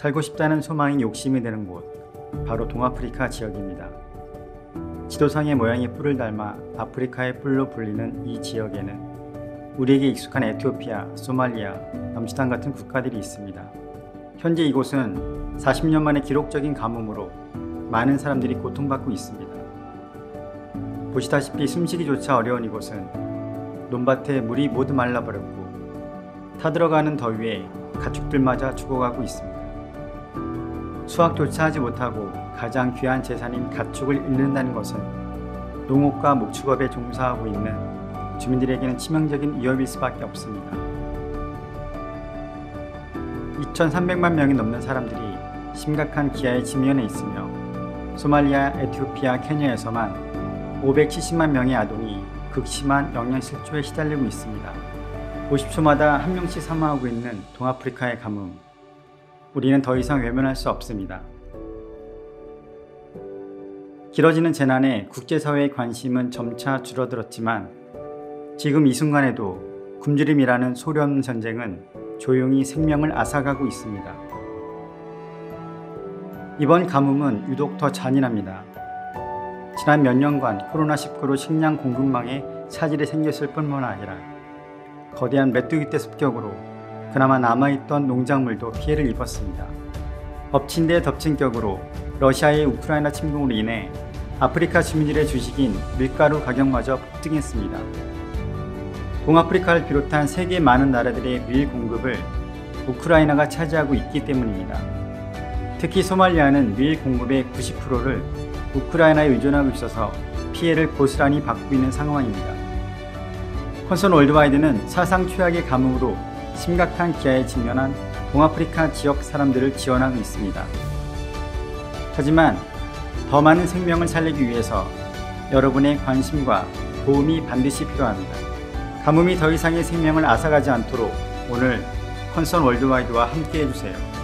살고 싶다는 소망이 욕심이 되는 곳, 바로 동아프리카 지역입니다. 지도상의 모양이 뿔을 닮아 아프리카의 뿔로 불리는 이 지역에는 우리에게 익숙한 에티오피아, 소말리아, 남수단 같은 국가들이 있습니다. 현재 이곳은 40년 만의 기록적인 가뭄으로 많은 사람들이 고통받고 있습니다. 보시다시피 숨쉬기조차 어려운 이곳은 논밭에 물이 모두 말라버렸고 타들어가는 더위에 가축들마저 죽어가고 있습니다. 수확조차 하지 못하고 가장 귀한 재산인 가축을 잃는다는 것은 농업과 목축업에 종사하고 있는 주민들에게는 치명적인 위협일 수밖에 없습니다. 2,300만 명이 넘는 사람들이 심각한 기아에 직면해 있으며 소말리아, 에티오피아, 케냐에서만 570만 명의 아동이 극심한 영양실조에 시달리고 있습니다. 50초마다 한 명씩 사망하고 있는 동아프리카의 가뭄. 우리는 더 이상 외면할 수 없습니다. 길어지는 재난에 국제사회의 관심은 점차 줄어들었지만 지금 이 순간에도 굶주림이라는 소련 전쟁은 조용히 생명을 앗아가고 있습니다. 이번 가뭄은 유독 더 잔인합니다. 지난 몇 년간 코로나19로 식량 공급망에 차질이 생겼을 뿐만 아니라 거대한 메뚜기 떼 습격으로 그나마 남아있던 농작물도 피해를 입었습니다. 엎친 데 덮친 격으로 러시아의 우크라이나 침공으로 인해 아프리카 주민들의 주식인 밀가루 가격마저 폭등했습니다. 동아프리카를 비롯한 세계 많은 나라들의 밀 공급을 우크라이나가 차지하고 있기 때문입니다. 특히 소말리아는 밀 공급의 90%를 우크라이나에 의존하고 있어서 피해를 고스란히 받고 있는 상황입니다. 컨선 월드와이드는 사상 최악의 가뭄으로 심각한 기아에 직면한 동아프리카 지역 사람들을 지원하고 있습니다. 하지만 더 많은 생명을 살리기 위해서 여러분의 관심과 도움이 반드시 필요합니다. 가뭄이 더 이상의 생명을 앗아가지 않도록 오늘 컨선 월드와이드와 함께 해주세요.